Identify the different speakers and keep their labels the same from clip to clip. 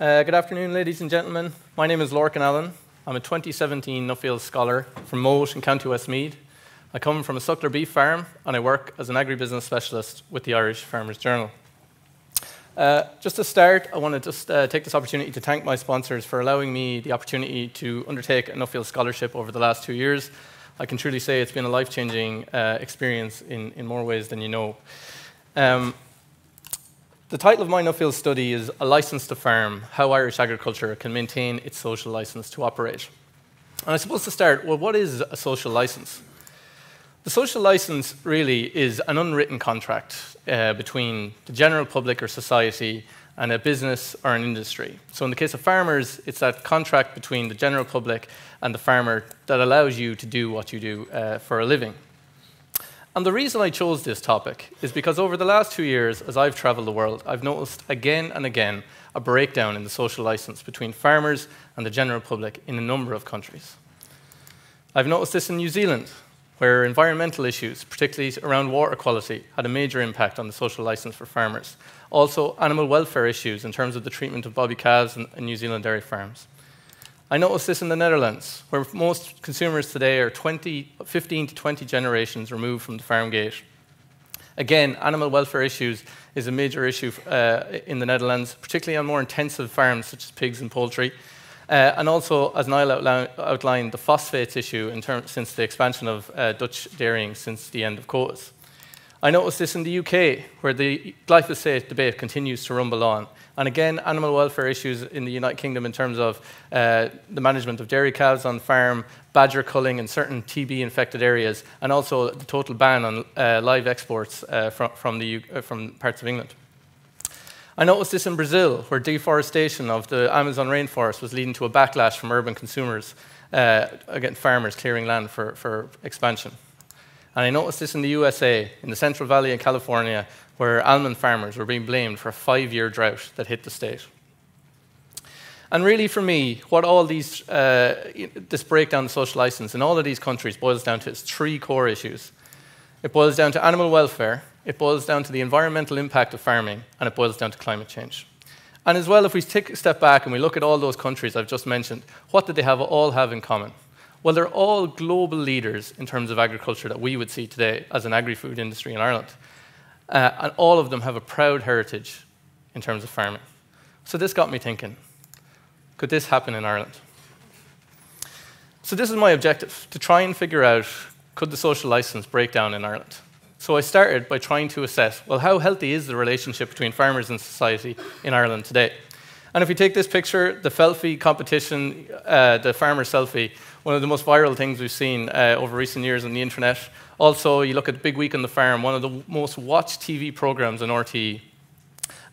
Speaker 1: Uh, good afternoon, ladies and gentlemen. My name is Lorcan Allen. I'm a 2017 Nuffield Scholar from Moate in County Westmeath. I come from a suckler beef farm and I work as an agribusiness specialist with the Irish Farmers Journal. Uh, just to start, I want to just uh, take this opportunity to thank my sponsors for allowing me the opportunity to undertake a Nuffield Scholarship over the last two years. I can truly say it's been a life-changing uh, experience in, in more ways than you know. Um, the title of my Nuffield study is A License to Farm, How Irish Agriculture Can Maintain Its Social License to Operate. And I suppose to start, well, what is a social license? The social license really is an unwritten contract uh, between the general public or society and a business or an industry. So in the case of farmers, it's that contract between the general public and the farmer that allows you to do what you do uh, for a living. And the reason I chose this topic is because over the last two years, as I've traveled the world, I've noticed again and again a breakdown in the social license between farmers and the general public in a number of countries. I've noticed this in New Zealand, where environmental issues, particularly around water quality, had a major impact on the social license for farmers. Also, animal welfare issues in terms of the treatment of bobby calves in, New Zealand dairy farms. I noticed this in the Netherlands, where most consumers today are 20, 15 to 20 generations removed from the farm gate. Again, animal welfare issues is a major issue uh, in the Netherlands, particularly on more intensive farms such as pigs and poultry. Uh, and also, as Niall outlined, the phosphates issue since the expansion of uh, Dutch dairying since the end of quotas. I noticed this in the UK, where the glyphosate debate continues to rumble on. And again, animal welfare issues in the United Kingdom in terms of uh, the management of dairy calves on farm, badger culling in certain TB infected areas, and also the total ban on uh, live exports uh, from, from, the, uh, from parts of England. I noticed this in Brazil, where deforestation of the Amazon rainforest was leading to a backlash from urban consumers uh, against farmers clearing land for, for expansion. And I noticed this in the USA, in the Central Valley of California, where almond farmers were being blamed for a five year drought that hit the state. And really, for me, what all these, uh, this breakdown of social license in all of these countries boils down to is three core issues. It boils down to animal welfare, it boils down to the environmental impact of farming, and it boils down to climate change. And as well, if we take a step back and we look at all those countries I've just mentioned, what do they have, all have in common? Well, they're all global leaders in terms of agriculture that we would see today as an agri food industry in Ireland. Uh, and all of them have a proud heritage in terms of farming. So this got me thinking could this happen in Ireland? So, this is my objective to try and figure out could the social license break down in Ireland? So I started by trying to assess, well, how healthy is the relationship between farmers and society in Ireland today? And if you take this picture, the Felfie competition, uh, the farmer selfie, one of the most viral things we've seen uh, over recent years on the internet. Also, you look at Big Week on the Farm, one of the most watched TV programs on RTE,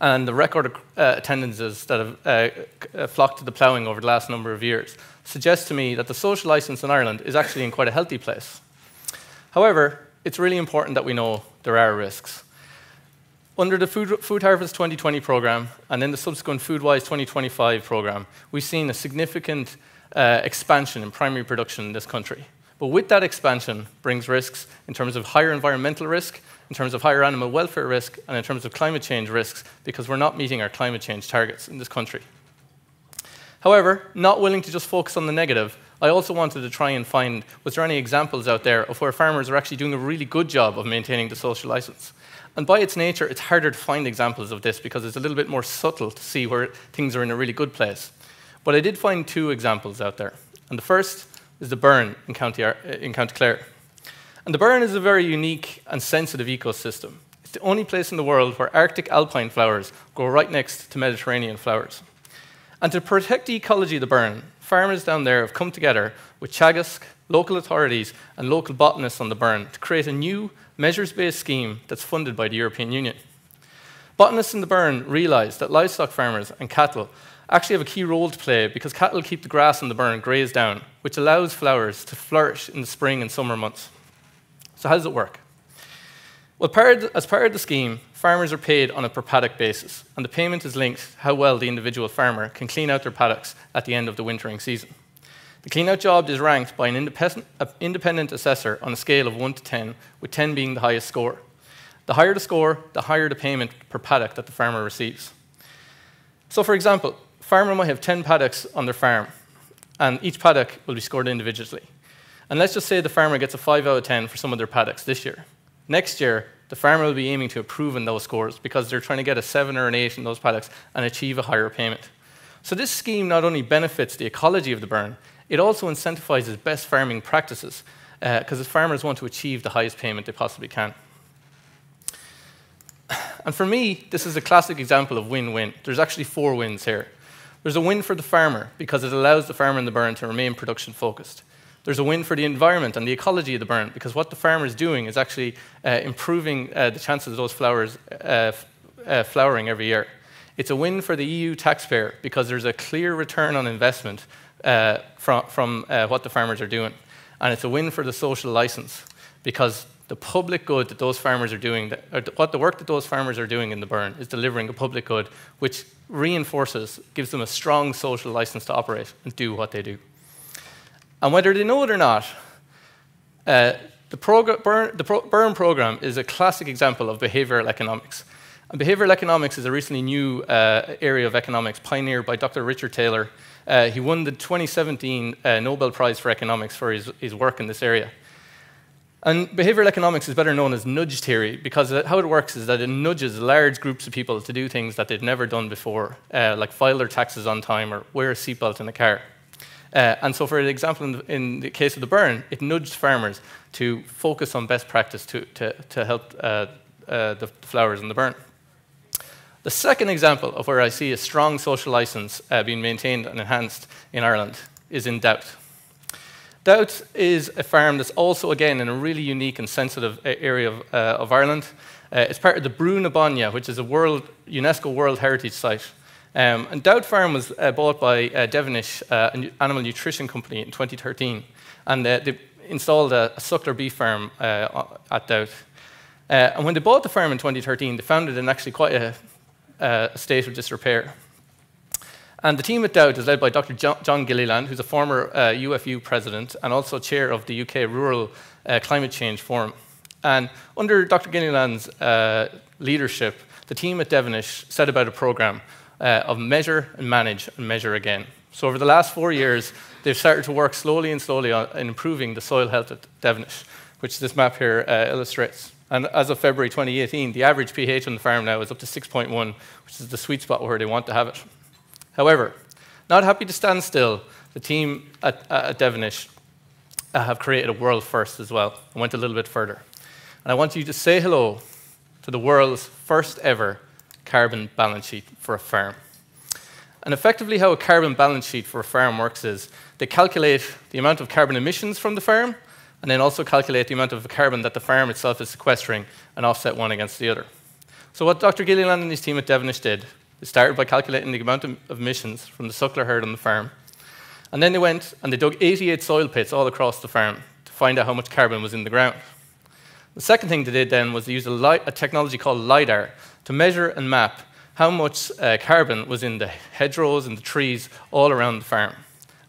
Speaker 1: and the record uh, attendances that have uh, uh, flocked to the ploughing over the last number of years suggests to me that the social licence in Ireland is actually in quite a healthy place. However, it's really important that we know there are risks. Under the Food, Food Harvest 2020 program and in the subsequent Foodwise 2025 program, we've seen a significant uh, expansion in primary production in this country. But with that expansion brings risks in terms of higher environmental risk, in terms of higher animal welfare risk, and in terms of climate change risks, because we're not meeting our climate change targets in this country. However, not willing to just focus on the negative, I also wanted to try and find was there any examples out there of where farmers are actually doing a really good job of maintaining the social license. And by its nature, it's harder to find examples of this because it's a little bit more subtle to see where things are in a really good place. But I did find two examples out there. And the first is the Burren in County, uh, in County Clare. And the Burren is a very unique and sensitive ecosystem. It's the only place in the world where Arctic alpine flowers grow right next to Mediterranean flowers. And to protect the ecology of the Burren, farmers down there have come together with Teagasc, local authorities, and local botanists on the Burren to create a new measures based scheme that's funded by the European Union. Botanists in the Burren realised that livestock farmers and cattle actually have a key role to play because cattle keep the grass in the Burren grazed down, which allows flowers to flourish in the spring and summer months. So, how does it work? Well, as part of the scheme, farmers are paid on a per paddock basis, and the payment is linked to how well the individual farmer can clean out their paddocks at the end of the wintering season. The clean out job is ranked by an independent assessor on a scale of 1 to 10, with 10 being the highest score. The higher the score, the higher the payment per paddock that the farmer receives. So, for example, farmer might have 10 paddocks on their farm, and each paddock will be scored individually. And let's just say the farmer gets a 5 out of 10 for some of their paddocks this year. Next year, the farmer will be aiming to improve in those scores because they're trying to get a 7 or an 8 in those paddocks and achieve a higher payment. So this scheme not only benefits the ecology of the Burren, it also incentivizes best farming practices because uh, farmers want to achieve the highest payment they possibly can. And for me, this is a classic example of win-win. There's actually four wins here. There's a win for the farmer because it allows the farmer in the Burren to remain production focused. There's a win for the environment and the ecology of the Burren because what the farmer is doing is actually uh, improving uh, the chances of those flowers uh, uh, flowering every year. It's a win for the EU taxpayer because there's a clear return on investment uh, from, from uh, what the farmers are doing. And it's a win for the social license because the public good that those farmers are doing, that, what the work that those farmers are doing in the Burren is delivering a public good which reinforces, gives them a strong social license to operate and do what they do. And whether they know it or not, uh, the, Burren, the pro burn program is a classic example of behavioral economics. And behavioral economics is a recently new uh, area of economics pioneered by Dr. Richard Thaler. Uh, he won the 2017 uh, Nobel Prize for Economics for his, his work in this area. And behavioral economics is better known as nudge theory because how it works is that it nudges large groups of people to do things that they've never done before, uh, like file their taxes on time or wear a seatbelt in a car. Uh, and so, for example, in the, in the, case of the Burren, it nudged farmers to focus on best practice to, to, to help uh, uh the flowers in the Burren. The second example of where I see a strong social license uh, being maintained and enhanced in Ireland is in Dowth. Dowth is a farm that's also, again, in a really unique and sensitive area of, uh, of Ireland. Uh, it's part of the Brú na Bóinne, which is a world, UNESCO World Heritage Site. Um, and Dowth Farm was uh, bought by uh, Devenish, uh, an animal nutrition company, in 2013. And uh, they installed a, a, suckler beef farm at Dowth. and when they bought the farm in 2013, they found it in actually quite a, a state of disrepair. And the team at Dowth is led by Dr. John Gilliland, who's a former uh, UFU president and also chair of the UK Rural uh, Climate Change Forum. And under Dr. Gilliland's uh, leadership, the team at Devenish set about a program uh, of measure and manage and measure again. So over the last four years, they've started to work slowly and slowly on improving the soil health at Devenish, which this map here uh, illustrates. And as of February 2018, the average pH on the farm now is up to 6.1, which is the sweet spot where they want to have it. However, not happy to stand still, the team at, at Devenish uh, have created a world first as well and went a little bit further. And I want you to say hello to the world's first ever carbon balance sheet for a farm. And effectively, how a carbon balance sheet for a farm works is they calculate the amount of carbon emissions from the farm and then also calculate the amount of carbon that the farm itself is sequestering and offset one against the other. So, what Dr. Gilliland and his team at Devenish did they started by calculating the amount of emissions from the suckler herd on the farm. And then they went and they dug 88 soil pits all across the farm to find out how much carbon was in the ground. The second thing they did then was they used a, a technology called LIDAR to measure and map how much uh, carbon was in the hedgerows and the trees all around the farm.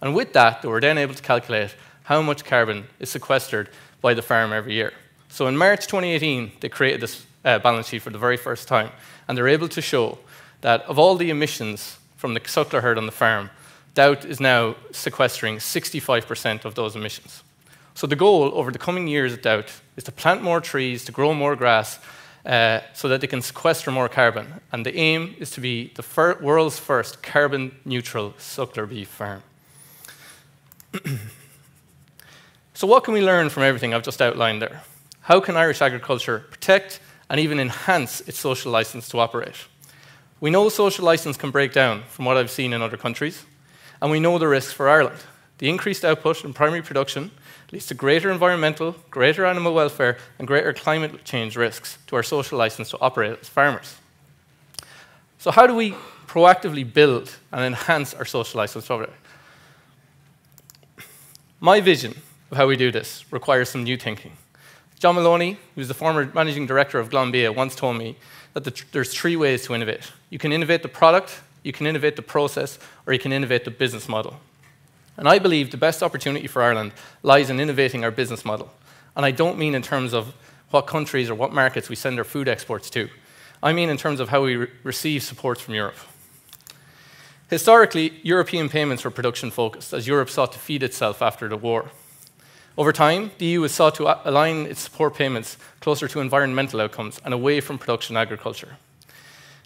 Speaker 1: And with that, they were then able to calculate how much carbon is sequestered by the farm every year. So in March 2018, they created this uh, balance sheet for the very first time, and they're able to show that of all the emissions from the suckler herd on the farm, Dowth is now sequestering 65% of those emissions. So the goal over the coming years at Dowth is to plant more trees, to grow more grass, uh, so that they can sequester more carbon. And the aim is to be the fir world's first carbon neutral suckler beef farm. so what can we learn from everything I've just outlined there? How can Irish agriculture protect and even enhance its social license to operate? We know social license can break down from what I've seen in other countries, and we know the risks for Ireland. The increased output in primary production leads to greater environmental, greater animal welfare, and greater climate change risks to our social license to operate as farmers. So, how do we proactively build and enhance our social license to operate? My vision of how we do this requires some new thinking. John Moloney, who's the former managing director of Glanbia, once told me that the, there's three ways to innovate. You can innovate the product, you can innovate the process, or you can innovate the business model. And I believe the best opportunity for Ireland lies in innovating our business model. And I don't mean in terms of what countries or what markets we send our food exports to. I mean in terms of how we re receive supports from Europe. Historically, European payments were production focused as Europe sought to feed itself after the war. Over time, the EU has sought to align its support payments closer to environmental outcomes and away from production agriculture.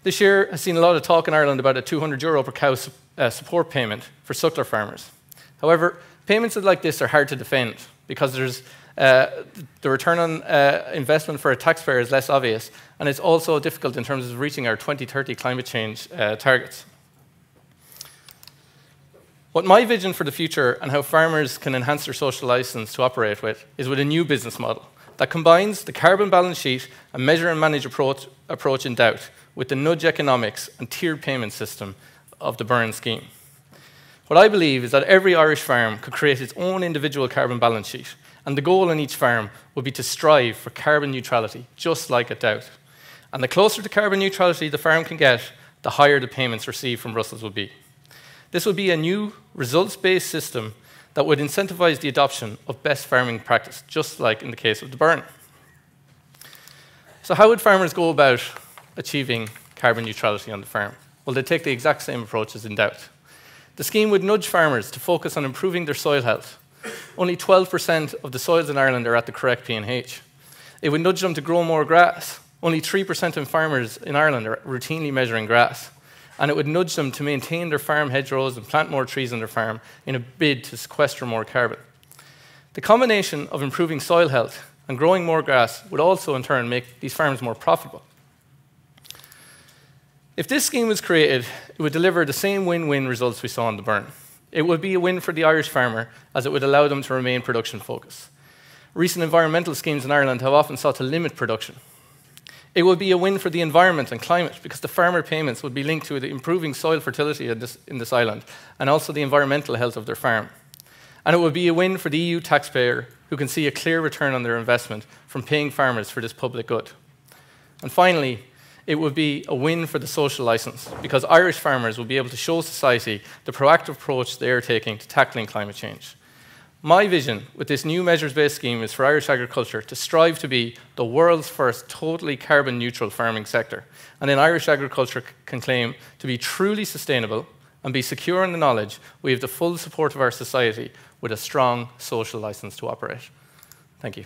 Speaker 1: This year has seen a lot of talk in Ireland about a 200 euro per cow uh, support payment for suckler farmers. However, payments like this are hard to defend because there's uh, the return on uh, investment for a taxpayer is less obvious, and it's also difficult in terms of reaching our 2030 climate change uh, targets. What my vision for the future and how farmers can enhance their social license to operate with is with a new business model that combines the carbon balance sheet and measure and manage approach, approach in Dowth with the nudge economics and tiered payment system of the Burren scheme. What I believe is that every Irish farm could create its own individual carbon balance sheet, and the goal in each farm would be to strive for carbon neutrality, just like at Dowth. And the closer to carbon neutrality the farm can get, the higher the payments received from Brussels will be. This would be a new results-based system that would incentivize the adoption of best farming practice, just like in the case of the Burren. So how would farmers go about achieving carbon neutrality on the farm? Well, they'd take the exact same approach as in Dowth. The scheme would nudge farmers to focus on improving their soil health. Only 12% of the soils in Ireland are at the correct pH. It would nudge them to grow more grass. Only 3% of farmers in Ireland are routinely measuring grass and it would nudge them to maintain their farm hedgerows and plant more trees on their farm in a bid to sequester more carbon. The combination of improving soil health and growing more grass would also, in turn, make these farms more profitable. If this scheme was created, it would deliver the same win win results we saw in the Burren. It would be a win for the Irish farmer, as it would allow them to remain production focused. Recent environmental schemes in Ireland have often sought to limit production, it would be a win for the environment and climate because the farmer payments would be linked to the improving soil fertility in this, in this island and also the environmental health of their farm. And it would be a win for the EU taxpayer who can see a clear return on their investment from paying farmers for this public good. And finally, it would be a win for the social license because Irish farmers will be able to show society the proactive approach they are taking to tackling climate change. My vision with this new measures based scheme is for Irish agriculture to strive to be the world's first totally carbon neutral farming sector. And then Irish agriculture can claim to be truly sustainable and be secure in the knowledge we have the full support of our society with a strong social license to operate. Thank you.